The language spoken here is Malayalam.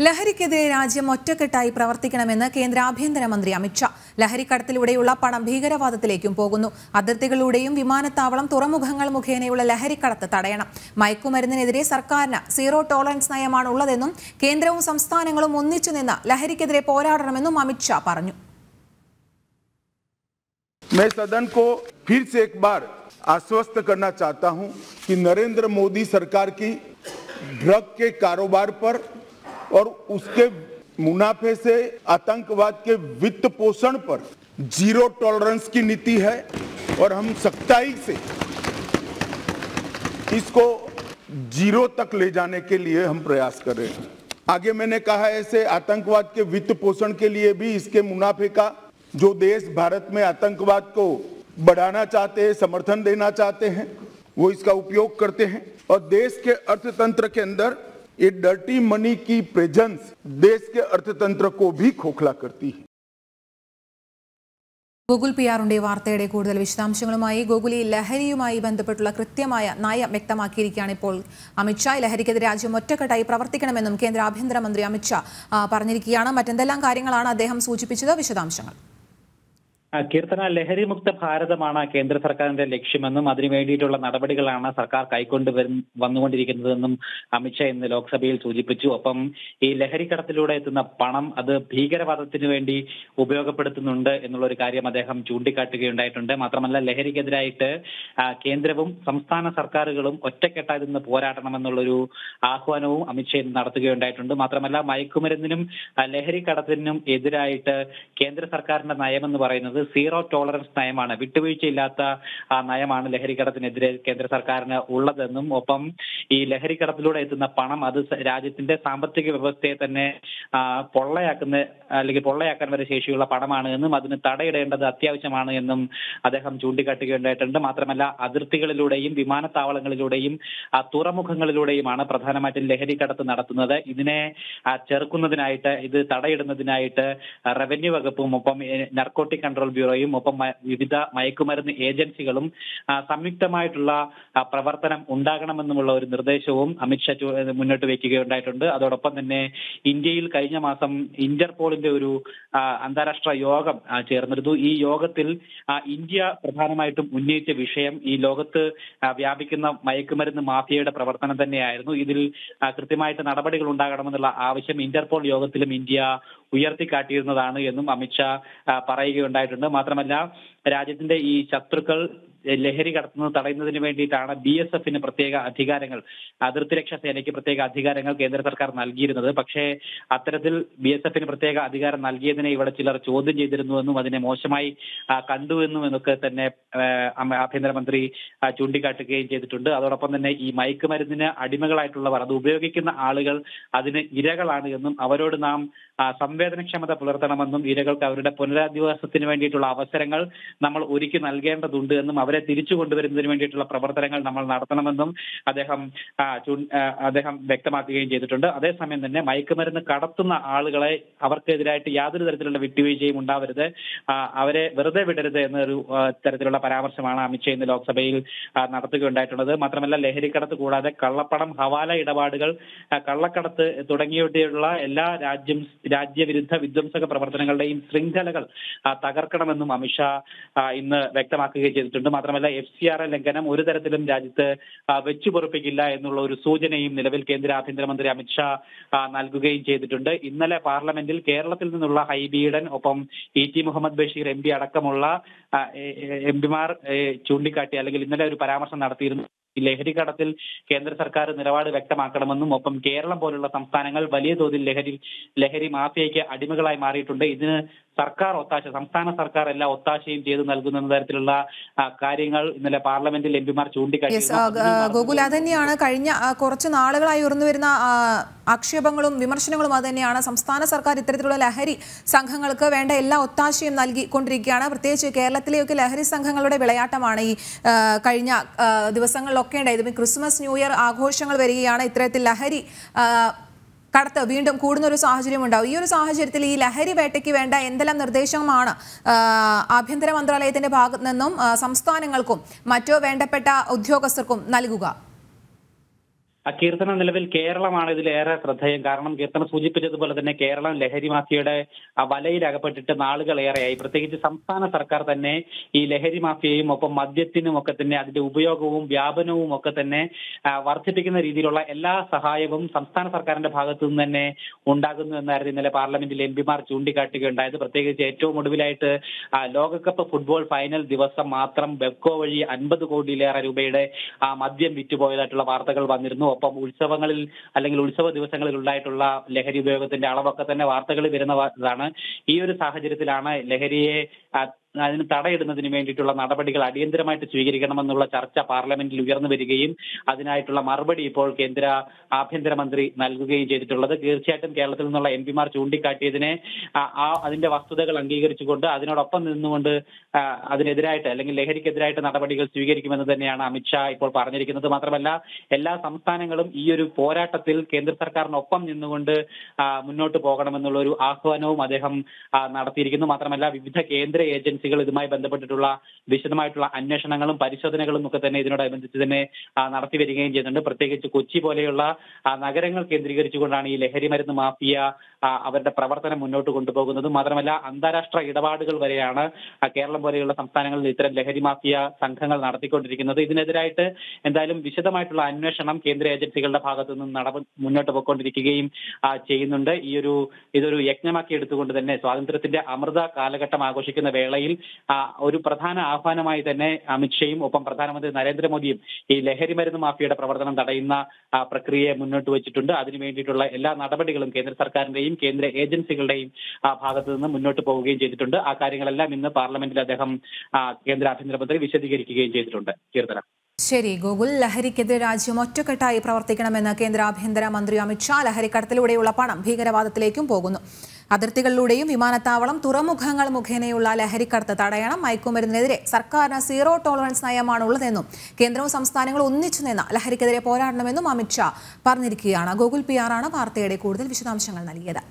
ലഹരിക്കെതിരെ രാജ്യം ഒറ്റക്കെട്ടായി പ്രവർത്തിക്കണമെന്ന് കേന്ദ്ര ആഭ്യന്തരമന്ത്രി അമിത്ഷാ ലഹരിക്കടത്തിലൂടെയുള്ള പണം ഭീകരവാദത്തിലേക്കും പോകുന്നു അതിർത്തികളിലൂടെയും വിമാനത്താവളം തുറമുഖങ്ങൾ മുഖേനയുള്ള ലഹരിക്കടത്ത് തടയണം മയക്കുമരുന്നിനെതിരെ സർക്കാരിന് സീറോ ടോളറൻസ് നയമാണ് ഉള്ളതെന്നും കേന്ദ്രവും സംസ്ഥാനങ്ങളും ഒന്നിച്ചു നിന്ന് ലഹരിക്കെതിരെ പോരാടണമെന്നും അമിത്ഷാ പറഞ്ഞു मैं सदन को फिर से एक बार आश्वस्त करना चाहता हूं कि नरेंद्र मोदी सरकार की ड्रग के कारोबार पर और उसके मुनाफे से आतंकवाद के वित्त पोषण पर ज़ीरो टॉलरेंस की नीति है और हम सख्ताई से इसको ज़ीरो तक ले जाने के लिए हम प्रयास कर रहे हैं। आगे मैंने कहा, ऐसे आतंकवाद के वित्त पोषण के लिए भी इसके मुनाफे का जो देश भारत में आतंकवाद को बढ़ाना चाहते हैं, समर्थन देना चाहते हैं, वो इसका उपयोग करते हैं। और देश के अर्थतंत्र के अंदर ये डर्टी मनी की प्रेजेंस देश के अर्थतंत्र को भी खोखला करती है ഗൂഗിൾ പി ആറിന്റെ വാർത്തയുടെ കൂടുതൽ വിശദാംശങ്ങളുമായി ഗൂഗിൾ ഈ ലഹരിയുമായി ബന്ധപ്പെട്ടുള്ള കൃത്യമായ നയം വ്യക്തമാക്കിയിരിക്കുകയാണ് ഇപ്പോൾ അമിത്ഷാ ഈ ലഹരിക്കെതിരെ രാജ്യം ഒറ്റക്കെട്ടായി പ്രവർത്തിക്കണമെന്നും കേന്ദ്ര ആഭ്യന്തരമന്ത്രി അമിത്ഷാ ആ, പറഞ്ഞിരിക്കുകയാണ് മറ്റെന്തെല്ലാം കാര്യങ്ങളാണ് അദ്ദേഹം സൂചിപ്പിച്ചത് വിശദാംശങ്ങൾ ആ, ലഹരി മുക്ത ഭാരതമാണ് കേന്ദ്ര സർക്കാരിന്റെ ലക്ഷ്യമെന്നും അതിനു വേണ്ടിയിട്ടുള്ള നടപടികളാണ് സർക്കാർ കൈക്കൊണ്ട് വന്നുകൊണ്ടിരിക്കുന്നതെന്നും അമിത്ഷാ ഇന്ന് ലോക്സഭയിൽ സൂചിപ്പിച്ചു. ഒപ്പം ഈ ലഹരി ലഹരിക്കടത്തിലൂടെ എത്തുന്ന പണം അത് ഭീകരവാദത്തിനു വേണ്ടി ഉപയോഗപ്പെടുത്തുന്നുണ്ട് എന്നുള്ള ഒരു കാര്യം അദ്ദേഹം ചൂണ്ടിക്കാട്ടുകയുണ്ടായിട്ടുണ്ട്. മാത്രമല്ല ലഹരിക്കെതിരായിട്ട് കേന്ദ്രവും സംസ്ഥാന സർക്കാരുകളും ഒറ്റക്കെട്ടായി നിന്ന് പോരാടണമെന്നുള്ളൊരു ആഹ്വാനവും അമിത്ഷാ ഇന്ന് നടത്തുകയുണ്ടായിട്ടുണ്ട്. മാത്രമല്ല മയക്കുമരുന്നിനും ലഹരി ലഹരിക്കടത്തിനും എതിരായിട്ട് കേന്ദ്ര സർക്കാരിന്റെ നയമെന്ന് പറയുന്നത് സീറോ ടോളറൻസ് നയമാണ്. വിട്ടുവീഴ്ചയില്ലാത്ത നയമാണ് ലഹരിക്കടത്തിനെതിരെ കേന്ദ്ര സർക്കാരിന് ഉള്ളതെന്നും ഒപ്പം ഈ ലഹരിക്കടത്തിലൂടെ എത്തുന്ന പണം അത് രാജ്യത്തിന്റെ സാമ്പത്തിക വ്യവസ്ഥയെ തന്നെ പൊള്ളയാക്കുന്ന അല്ലെങ്കിൽ പൊള്ളയാക്കാൻ വരെ ശേഷിയുള്ള പണമാണ് എന്നും അതിന് തടയിടേണ്ടത് അത്യാവശ്യമാണ് എന്നും അദ്ദേഹം ചൂണ്ടിക്കാട്ടുകയുണ്ടായിട്ടുണ്ട് മാത്രമല്ല അതിർത്തികളിലൂടെയും വിമാനത്താവളങ്ങളിലൂടെയും തുറമുഖങ്ങളിലൂടെയുമാണ് പ്രധാനമായിട്ടും ലഹരിക്കടത്ത് നടത്തുന്നത്. ഇതിനെ ചെറുക്കുന്നതിനായിട്ട് ഇത് തടയിടുന്നതിനായിട്ട് റവന്യൂ വകുപ്പും ഒപ്പം നർക്കോട്ടിക് കൺട്രോൾ ബ്യൂറോയും ഒപ്പം വിവിധ മയക്കുമരുന്ന് ഏജൻസികളും സംയുക്തമായിട്ടുള്ള പ്രവർത്തനം ഉണ്ടാകണമെന്നുമുള്ള ഒരു നിർദ്ദേശവും അമിത്ഷാ മുന്നോട്ട് വയ്ക്കുകയുണ്ടായിട്ടുണ്ട്. അതോടൊപ്പം തന്നെ ഇന്ത്യയിൽ കഴിഞ്ഞ മാസം ഇന്റർപോളിന്റെ ഒരു അന്താരാഷ്ട്ര യോഗം ചേർന്നിരുന്നു. ഈ യോഗത്തിൽ ഇന്ത്യ പ്രധാനമായിട്ടും ഉന്നയിച്ച വിഷയം ഈ ലോകത്ത് വ്യാപിക്കുന്ന മയക്കുമരുന്ന് മാഫിയയുടെ പ്രവർത്തനം തന്നെയായിരുന്നു. ഇതിൽ കൃത്യമായിട്ട് നടപടികൾ ഉണ്ടാകണമെന്നുള്ള ആവശ്യം ഇന്റർപോൾ യോഗത്തിലും ഇന്ത്യ ഉയർത്തിക്കാട്ടിയിരുന്നതാണ് എന്നും അമിത്ഷാ ആ, പറയുകയുണ്ടായിട്ടുണ്ട് മാത്രമല്ല രാജ്യത്തിന്റെ ഈ ശത്രുക്കൾ ലഹരി കടത്തുന്നത് തടയുന്നതിന് വേണ്ടിയിട്ടാണ് ബി എസ് എഫിന് പ്രത്യേക അധികാരങ്ങൾ അതിർത്തി രക്ഷാ സേനയ്ക്ക് പ്രത്യേക അധികാരങ്ങൾ കേന്ദ്ര സർക്കാർ നൽകിയിരുന്നത്. പക്ഷേ അത്തരത്തിൽ ബി എസ് എഫിന് പ്രത്യേക അധികാരം നൽകിയതിനെ ഇവിടെ ചിലർ ചോദ്യം ചെയ്തിരുന്നുവെന്നും അതിനെ മോശമായി കണ്ടുവെന്നും എന്നൊക്കെ തന്നെ ആഭ്യന്തരമന്ത്രി ചൂണ്ടിക്കാട്ടുകയും ചെയ്തിട്ടുണ്ട്. അതോടൊപ്പം തന്നെ ഈ മയക്കുമരുന്നിന് അടിമകളായിട്ടുള്ളവർ അത് ഉപയോഗിക്കുന്ന ആളുകൾ അതിന് ഇരകളാണ് എന്നും അവരോട് നാം സംവേദനക്ഷമത പുലർത്തണമെന്നും ഇരകൾക്ക് അവരുടെ പുനരധിവാസത്തിന് വേണ്ടിയിട്ടുള്ള അവസരങ്ങൾ നമ്മൾ ഒരുക്കി നൽകേണ്ടതുണ്ട് എന്നും അവരെ തിരിച്ചു കൊണ്ടുവരുന്നതിന് വേണ്ടിയിട്ടുള്ള പ്രവർത്തനങ്ങൾ നമ്മൾ നടത്തണമെന്നും അദ്ദേഹം അദ്ദേഹം വ്യക്തമാക്കുകയും ചെയ്തിട്ടുണ്ട്. അതേസമയം തന്നെ മയക്കുമരുന്ന് കടത്തുന്ന ആളുകളെ അവർക്കെതിരായിട്ട് യാതൊരു തരത്തിലുള്ള വിട്ടുവീഴ്ചയും ഉണ്ടാവരുത്. അവരെ വെറുതെ വിടരുത് എന്നൊരു തരത്തിലുള്ള പരാമർശമാണ് അമിത്ഷാ ഇന്ന് ലോക്സഭയിൽ നടത്തുകയുണ്ടായിട്ടുള്ളത്. മാത്രമല്ല ലഹരിക്കടത്ത് കൂടാതെ കള്ളപ്പണം ഹവാല ഇടപാടുകൾ കള്ളക്കടത്ത് തുടങ്ങിയുള്ള എല്ലാ രാജ്യം രാജ്യവിരുദ്ധ വിധ്വംസക പ്രവർത്തനങ്ങളുടെയും ശൃംഖലകൾ തകർക്കണമെന്നും അമിത്ഷാ ഇന്ന് വ്യക്തമാക്കുകയും ചെയ്തിട്ടുണ്ട്. മാത്രമല്ല എഫ് സി ആർ എ ലംഘനം ഒരു തരത്തിലും രാജ്യത്ത് വെച്ചുപൊറുപ്പിക്കില്ല വെച്ചു പൊറുപ്പിക്കില്ല എന്നുള്ള ഒരു സൂചനയും നിലവിൽ കേന്ദ്ര ആഭ്യന്തരമന്ത്രി അമിത്ഷാ നൽകുകയും ചെയ്തിട്ടുണ്ട്. ഇന്നലെ പാർലമെന്റിൽ കേരളത്തിൽ നിന്നുള്ള ഹൈബീഡൻ ഒപ്പം E T Muhammad Basheer M P അടക്കമുള്ള എം പിമാർ ചൂണ്ടിക്കാട്ടി അല്ലെങ്കിൽ ഇന്നലെ ഒരു പരാമർശം നടത്തിയിരുന്നു. ലഹരി കടത്തിൽ കേന്ദ്ര സർക്കാർ നിലപാട് വ്യക്തമാക്കണമെന്നും ഒപ്പം കേരളം പോലുള്ള സംസ്ഥാനങ്ങൾ വലിയ തോതിൽ ലഹരി ലഹരി മാഫിയയ്ക്ക് അടിമകളായി മാറിയിട്ടുണ്ട്. ഇതിന് സർക്കാർ ഒത്താശ സംസ്ഥാന സർക്കാർ എല്ലാ ഒത്താശയും ചെയ്തു നൽകുന്ന തരത്തിലുള്ള കാര്യങ്ങൾ ഇന്നലെ പാർലമെന്റിൽ എം പിമാർ യെസ് ചൂണ്ടിക്കാട്ടി ഗോകുൽ അതന്നെയാണ്. കഴിഞ്ഞ കുറച്ച് നാളുകളായി ഉയർന്നു വരുന്ന ആ, ആക്ഷേപങ്ങളും വിമർശനങ്ങളും അതുതന്നെയാണ്. സംസ്ഥാന സർക്കാർ ഇത്തരത്തിലുള്ള ലഹരി സംഘങ്ങൾക്ക് വേണ്ട എല്ലാ ഒത്താശയും നൽകിക്കൊണ്ടിരിക്കുകയാണ്. പ്രത്യേകിച്ച് കേരളത്തിലെയൊക്കെ ലഹരി സംഘങ്ങളുടെ വിളയാട്ടമാണ് ഈ കഴിഞ്ഞ ദിവസങ്ങളിലൊക്കെ ഉണ്ടായത്. ക്രിസ്മസ് ന്യൂ ഇയർ ആഘോഷങ്ങൾ വരികയാണ്. ഇത്തരത്തിൽ ലഹരി കടത്ത് വീണ്ടും കൂടുന്ന ഒരു സാഹചര്യം ഉണ്ടാവും. ഈ ഒരു സാഹചര്യത്തിൽ ഈ ലഹരി വേട്ടയ്ക്ക് വേണ്ട എന്തെല്ലാം നിർദ്ദേശമാണ് ആഭ്യന്തര മന്ത്രാലയത്തിന്റെ ഭാഗത്തു നിന്നും സംസ്ഥാനങ്ങൾക്കും മറ്റോ വേണ്ടപ്പെട്ട ഉദ്യോഗസ്ഥർക്കും നൽകുക? കീർത്തന നിലവിൽ കേരളമാണ് ഇതിലേറെ ശ്രദ്ധേയം. കാരണം കീർത്തന സൂചിപ്പിച്ചതുപോലെ തന്നെ കേരളം ലഹരി മാഫിയയുടെ ആ വലയിൽ അകപ്പെട്ടിട്ട് നാളുകളേറെയായി. പ്രത്യേകിച്ച് സംസ്ഥാന സർക്കാർ തന്നെ ഈ ലഹരി മാഫിയയും ഒപ്പം മദ്യത്തിനും ഒക്കെ തന്നെ അതിന്റെ ഉപയോഗവും വ്യാപനവും ഒക്കെ തന്നെ വർദ്ധിപ്പിക്കുന്ന രീതിയിലുള്ള എല്ലാ സഹായവും സംസ്ഥാന സർക്കാരിന്റെ ഭാഗത്തു നിന്ന് തന്നെ ഉണ്ടാകുന്നു എന്നായിരുന്നു ഇന്നലെ പാർലമെന്റിൽ എം പിമാർ ചൂണ്ടിക്കാട്ടുകയുണ്ടായത്. പ്രത്യേകിച്ച് ഏറ്റവും ഒടുവിലായിട്ട് ആ, ലോകകപ്പ് ഫുട്ബോൾ ഫൈനൽ ദിവസം മാത്രം ബെബ്കോ വഴി അൻപത് കോടിയിലേറെ രൂപയുടെ ആ, മദ്യം വിറ്റുപോയതായിട്ടുള്ള വാർത്തകൾ വന്നിരുന്നു. ഒപ്പം ഉത്സവങ്ങളിൽ അല്ലെങ്കിൽ ഉത്സവ ദിവസങ്ങളിൽ ഉണ്ടായിട്ടുള്ള ലഹരി ഉപയോഗത്തിന്റെ അളവൊക്കെ തന്നെ വാർത്തകളിൽ വരുന്നതാണ് ഈ ഒരു സാഹചര്യത്തിലാണ് ലഹരിയെ അതിന് തടയിടുന്നതിന് വേണ്ടിയിട്ടുള്ള നടപടികൾ അടിയന്തരമായിട്ട് സ്വീകരിക്കണമെന്നുള്ള ചർച്ച പാർലമെന്റിൽ ഉയർന്നു വരികയും അതിനായിട്ടുള്ള മറുപടി ഇപ്പോൾ കേന്ദ്ര ആഭ്യന്തരമന്ത്രി നൽകുകയും ചെയ്തിട്ടുള്ളത്. തീർച്ചയായിട്ടും കേരളത്തിൽ നിന്നുള്ള എം പിമാർ ചൂണ്ടിക്കാട്ടിയതിനെ ആ അതിന്റെ വസ്തുതകൾ അംഗീകരിച്ചുകൊണ്ട് അതിനോടൊപ്പം നിന്നുകൊണ്ട് അതിനെതിരായിട്ട് അല്ലെങ്കിൽ ലഹരിക്കെതിരായിട്ട് നടപടികൾ സ്വീകരിക്കുമെന്ന് തന്നെയാണ് അമിത്ഷാ ഇപ്പോൾ പറഞ്ഞിരിക്കുന്നത്. മാത്രമല്ല എല്ലാ സംസ്ഥാനങ്ങളും ഈ ഒരു പോരാട്ടത്തിൽ കേന്ദ്ര സർക്കാരിനൊപ്പം നിന്നുകൊണ്ട് മുന്നോട്ട് പോകണമെന്നുള്ള ഒരു ആഹ്വാനവും അദ്ദേഹം നടത്തിയിരിക്കുന്നു. മാത്രമല്ല വിവിധ കേന്ദ്ര ഏജൻസികൾ ഇതുമായി ബന്ധപ്പെട്ടിട്ടുള്ള വിശദമായിട്ടുള്ള അന്വേഷണങ്ങളും പരിശോധനകളും ഒക്കെ തന്നെ ഇതിനോടനുബന്ധിച്ച് തന്നെ നടത്തി വരികയും ചെയ്യുന്നുണ്ട്. പ്രത്യേകിച്ച് കൊച്ചി പോലെയുള്ള നഗരങ്ങൾ കേന്ദ്രീകരിച്ചുകൊണ്ടാണ് ഈ ലഹരി മരുന്ന് മാഫിയ അവരുടെ പ്രവർത്തനം മുന്നോട്ട് കൊണ്ടുപോകുന്നത്. മാത്രമല്ല അന്താരാഷ്ട്ര ഇടപാടുകൾ വരെയാണ് കേരളം പോലെയുള്ള സംസ്ഥാനങ്ങളിൽ ഇത്തരം ലഹരി മാഫിയ സംഘങ്ങൾ നടത്തിക്കൊണ്ടിരിക്കുന്നത്. ഇതിനെതിരായിട്ട് എന്തായാലും വിശദമായിട്ടുള്ള അന്വേഷണം കേന്ദ്ര ഏജൻസികളുടെ ഭാഗത്തു നിന്ന് നട മുന്നോട്ട് പോയിക്കൊണ്ടിരിക്കുകയും ചെയ്യുന്നുണ്ട്. ഈ ഒരു ഇതൊരു യജ്ഞമാക്കി എടുത്തുകൊണ്ട് തന്നെ സ്വാതന്ത്ര്യത്തിന്റെ അമൃത കാലഘട്ടം ആഘോഷിക്കുന്ന വേളയിൽ ആ, ഒരു പ്രധാന ആഹ്വാനമായി തന്നെ അമിത്ഷയും ഒപ്പം പ്രധാനമന്ത്രി നരേന്ദ്രമോദിയും ഈ ലഹരി മരുന്ന് മാഫിയയുടെ പ്രവർത്തനം തടയുന്ന പ്രക്രിയയെ മുന്നോട്ട് വെച്ചിട്ടുണ്ട്. അതിനു വേണ്ടിയിട്ടുള്ള എല്ലാ നടപടികളും കേന്ദ്ര സർക്കാരിന്റെയും കേന്ദ്ര ഏജൻസികളുടെയും ഭാഗത്തു നിന്ന് മുന്നോട്ട് പോവുകയും ചെയ്തിട്ടുണ്ട്. ആ കാര്യങ്ങളെല്ലാം ഇന്ന് പാർലമെന്റിൽ അദ്ദേഹം കേന്ദ്ര ആഭ്യന്തരമന്ത്രി വിശദീകരിക്കുകയും ചെയ്തിട്ടുണ്ട്. കീർത്തന. ശരി ഗോകുൽ ലഹരിക്കെതിരെ രാജ്യം ഒറ്റക്കെട്ടായി പ്രവർത്തിക്കണമെന്ന് കേന്ദ്ര ആഭ്യന്തര മന്ത്രി അമിത്ഷാ ലഹരിക്കടത്തിലൂടെയുള്ള പണം ഭീകരവാദത്തിലേക്കും പോകുന്നു. അതിർത്തികളിലൂടെയും വിമാനത്താവളം തുറമുഖങ്ങൾ മുഖേനയുള്ള ലഹരിക്കടത്ത് തടയണം മയക്കുമരുന്നിനെതിരെ സർക്കാരിന് സീറോ ടോളറൻസ് നയമാണ് ഉള്ളതെന്നും കേന്ദ്രവും സംസ്ഥാനങ്ങളും ഒന്നിച്ചു നിന്ന് ലഹരിക്കെതിരെ പോരാടണമെന്നും അമിത്ഷാ പറഞ്ഞിരിക്കുകയാണ്. ഗോകുൽ പി ആറാണ് വാർത്തയുടെ കൂടുതൽ വിശദാംശങ്ങൾ നൽകിയത്.